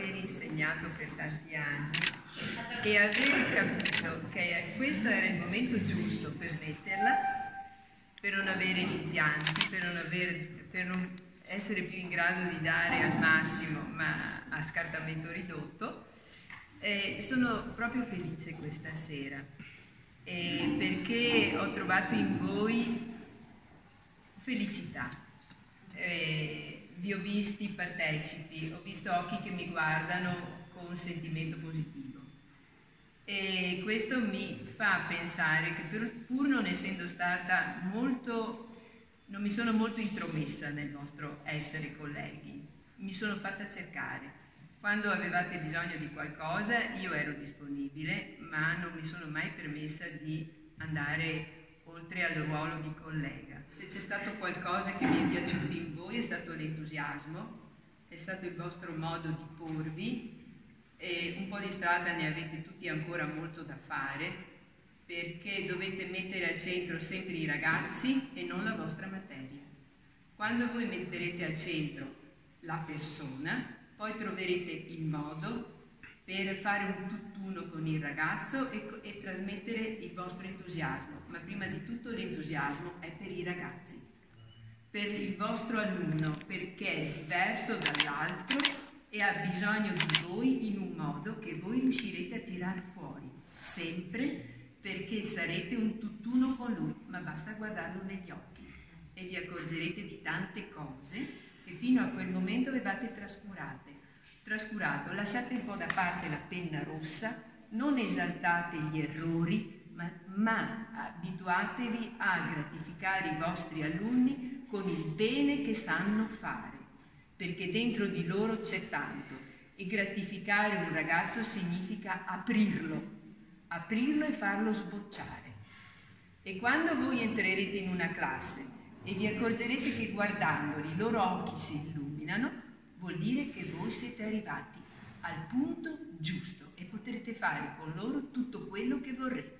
aver insegnato per tanti anni e aver capito che questo era il momento giusto per metterla, per non avere rimpianti, per non, aver, per non essere più in grado di dare al massimo ma a scartamento ridotto, eh, sono proprio felice questa sera eh, perché ho trovato in voi felicità. Eh, vi ho visti partecipi, ho visto occhi che mi guardano con sentimento positivo. E questo mi fa pensare che pur non essendo stata molto, non mi sono molto intromessa nel vostro essere colleghi, mi sono fatta cercare. Quando avevate bisogno di qualcosa io ero disponibile, ma non mi sono mai permessa di andare oltre al ruolo di collega. Se c'è stato qualcosa che mi è piaciuto in voi è stato l'entusiasmo, è stato il vostro modo di porvi e un po' di strada ne avete tutti ancora molto da fare perché dovete mettere al centro sempre i ragazzi e non la vostra materia. Quando voi metterete al centro la persona, poi troverete il modo per fare un tutt'uno con il ragazzo e, e trasmettere il vostro entusiasmo, ma prima di tutto l'entusiasmo è per i ragazzi, per il vostro alunno, perché è diverso dall'altro e ha bisogno di voi in un modo che voi riuscirete a tirar fuori, sempre perché sarete un tutt'uno con lui, ma basta guardarlo negli occhi e vi accorgerete di tante cose che fino a quel momento avevate trascurate. Trascurato, lasciate un po' da parte la penna rossa, non esaltate gli errori, ma, ma abituatevi a gratificare i vostri alunni con il bene che sanno fare, perché dentro di loro c'è tanto e gratificare un ragazzo significa aprirlo, aprirlo e farlo sbocciare. E quando voi entrerete in una classe e vi accorgerete che guardandoli i loro occhi si illuminano, vuol dire che voi siete arrivati al punto giusto e potrete fare con loro tutto quello che vorrete.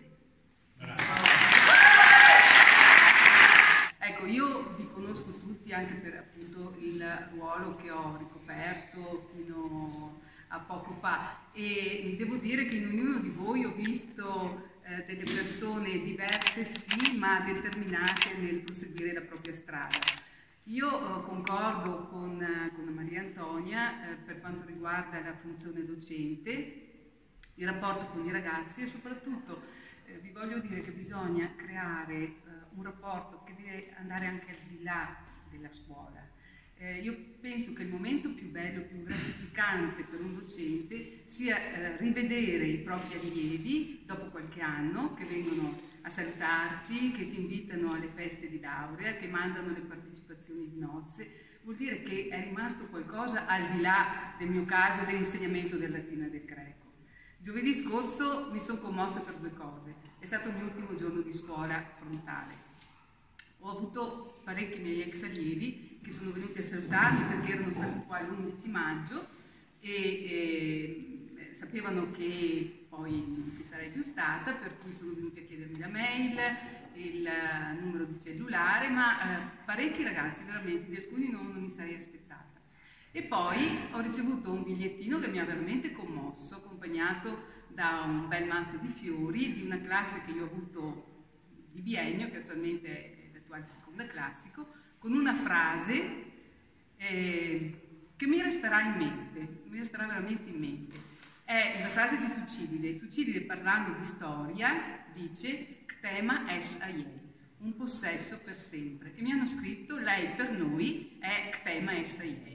Ecco, io vi conosco tutti anche per appunto il ruolo che ho ricoperto fino a poco fa e devo dire che in ognuno di voi ho visto eh, delle persone diverse sì, ma determinate nel proseguire la propria strada. Io eh, concordo con, eh, con, Maria Antonia eh, per quanto riguarda la funzione docente, il rapporto con i ragazzi e soprattutto eh, vi voglio dire che bisogna creare eh, un rapporto che deve andare anche al di là della scuola. Eh, io penso che il momento più bello, più gratificante per un docente sia rivedere i propri allievi dopo qualche anno che vengono a salutarti, che ti invitano alle feste di laurea, che mandano le partecipazioni di nozze, vuol dire che è rimasto qualcosa al di là del mio caso dell'insegnamento del latino e del greco. Giovedì scorso mi sono commossa per due cose. È stato il mio ultimo giorno di scuola frontale. Ho avuto parecchi miei ex allievi che sono venuti a salutarmi perché erano stati qua l'11 maggio e, e sapevano che poi non ci sarei più stata, per cui sono venuti a chiedermi la mail, il numero di cellulare, ma eh, parecchi ragazzi veramente, di alcuni non, non mi sarei aspettata. E poi ho ricevuto un bigliettino che mi ha veramente commosso, accompagnato da un bel mazzo di fiori di una classe che io ho avuto di biennio, che attualmente è l'attuale seconda classico, con una frase eh, che mi resterà in mente, mi resterà veramente in mente è una frase di Tucidide. Tucidide parlando di storia dice Ctema es aiei, un possesso per sempre. E mi hanno scritto lei per noi è Ctema es aiei.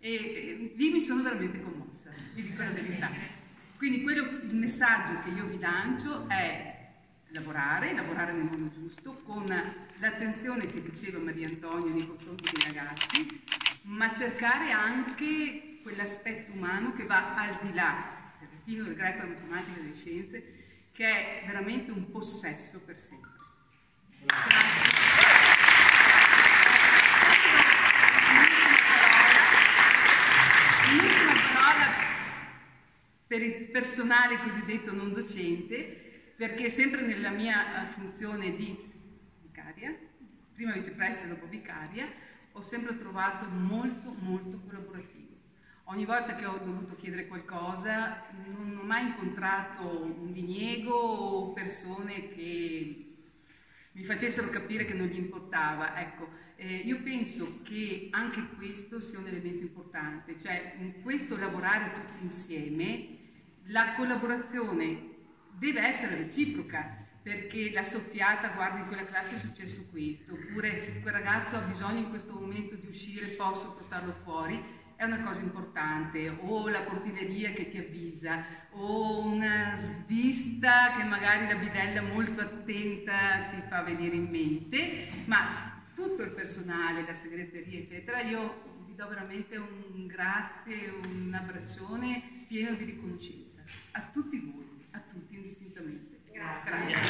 E, e lì mi sono veramente commossa, vi dico la verità. Quindi quello, il messaggio che io vi lancio è lavorare, lavorare nel modo giusto, con l'attenzione che diceva Maria Antonia nei confronti dei ragazzi, ma cercare anche quell'aspetto umano che va al di là latino, del greco, della matematica delle scienze, che è veramente un possesso per sempre. Grazie. Per il personale cosiddetto non docente, perché sempre nella mia eh, funzione di vicaria, prima vicepresidente e dopo vicaria, ho sempre trovato molto molto collaborativo. Ogni volta che ho dovuto chiedere qualcosa non ho mai incontrato un diniego o persone che mi facessero capire che non gli importava. Ecco, eh, io penso che anche questo sia un elemento importante, cioè in questo lavorare tutti insieme, la collaborazione deve essere reciproca, perché la soffiata, guarda in quella classe è successo questo, oppure quel ragazzo ha bisogno in questo momento di uscire, posso portarlo fuori, è una cosa importante, o la portineria che ti avvisa, o una svista che magari la bidella molto attenta ti fa venire in mente, ma tutto il personale, la segreteria, eccetera, io vi do veramente un grazie, un abbraccione pieno di riconoscenza a tutti voi, a tutti indistintamente. Grazie. grazie.